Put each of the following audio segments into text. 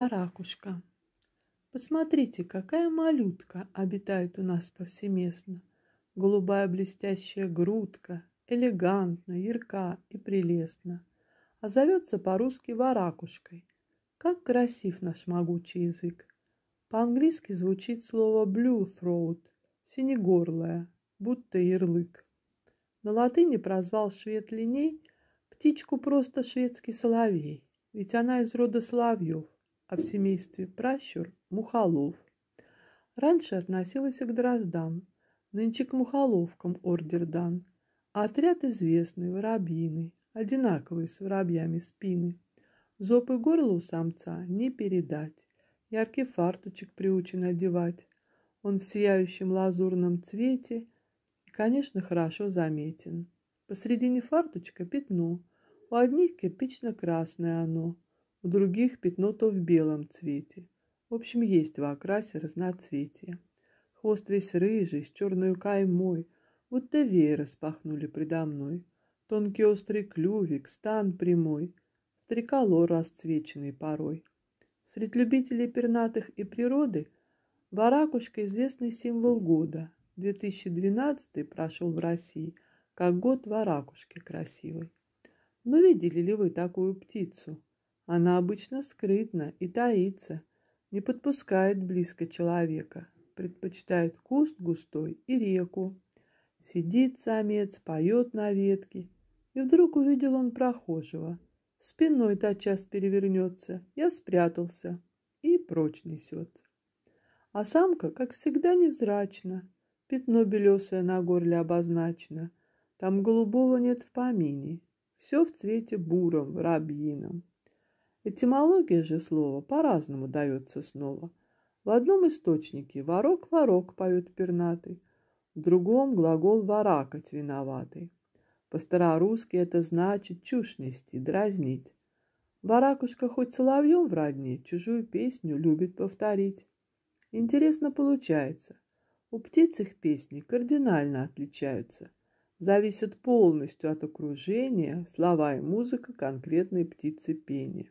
Ракушка. Посмотрите, какая малютка обитает у нас повсеместно. Голубая блестящая грудка, элегантна, ярка и прелестна. А зовется по-русски варакушкой. Как красив наш могучий язык. По-английски звучит слово blue throat, синегорлая, будто ярлык. На латыни прозвал швед линей птичку просто шведский соловей, ведь она из рода соловьев – а в семействе пращур – мухолов. Раньше относилась к дроздам, нынче к мухоловкам ордер дан, а отряд известный, воробьиный, одинаковый с воробьями спины. Зоб и горло у самца не передать, яркий фартучек приучен одевать. Он в сияющем лазурном цвете и, конечно, хорошо заметен. Посредине фарточка пятно, у одних кирпично-красное оно – у других пятно то в белом цвете. В общем, есть в окрасе разноцветия. Хвост весь рыжий, с черной каймой, будто веер распахнули предо мной. Тонкий острый клювик, стан прямой, в триколор расцвеченный порой. Среди любителей пернатых и природы Варакушка – известный символ года. 2012 прошел в России как год Варакушки красивой. Но видели ли вы такую птицу? Она обычно скрытна и таится, не подпускает близко человека, предпочитает куст густой и реку. Сидит самец, поет на ветке, и вдруг увидел он прохожего. Спиной тотчас перевернется, я спрятался, и прочь несется. А самка, как всегда, невзрачна, пятно белесое на горле обозначено, там голубого нет в помине, все в цвете буром, воробьином. Этимология же слова по-разному дается снова. В одном источнике «ворок-ворок» поют пернатый, в другом глагол «воракать» виноватый. По-старорусски это значит чушь нести, дразнить. Варакушка хоть соловьем в родне, чужую песню любит повторить. Интересно получается. У птиц их песни кардинально отличаются. Зависят полностью от окружения, слова и музыка конкретной птицы пения.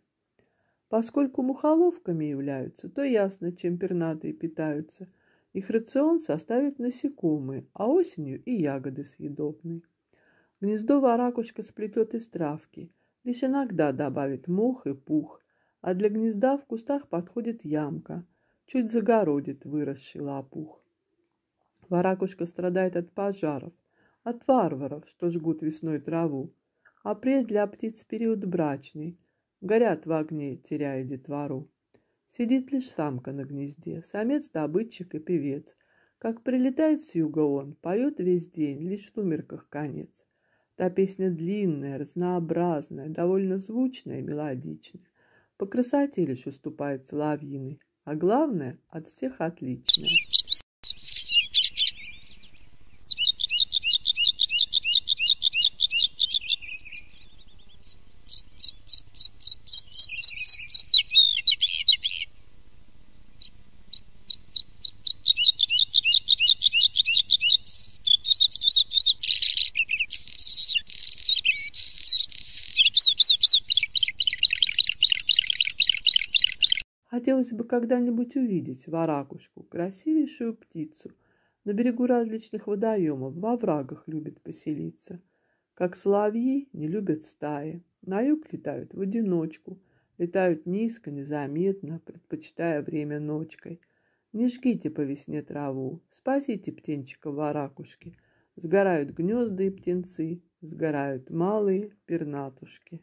Поскольку мухоловками являются, то ясно, чем пернатые питаются. Их рацион составит насекомые, а осенью и ягоды съедобные. Гнездо варакушка сплетет из травки, лишь иногда добавит мох и пух, а для гнезда в кустах подходит ямка, чуть загородит выросший лопух. Варакушка страдает от пожаров, от варваров, что жгут весной траву. Апрель для птиц период брачный – горят в огне, теряя детвору. Сидит лишь самка на гнезде, самец добытчик и певец. Как прилетает с юга он, поет весь день, лишь в сумерках конец. Та песня длинная, разнообразная, довольно звучная и мелодичная. По красоте лишь уступает соловьиной, а главное, от всех отличная. Хотелось бы когда-нибудь увидеть варакушку, красивейшую птицу. На берегу различных водоемов, во врагах любит поселиться. Как соловьи не любят стаи. На юг летают в одиночку, летают низко, незаметно, предпочитая время ночкой. Не жгите по весне траву, спасите птенчика варакушки. Сгорают гнезда и птенцы, сгорают малые пернатушки.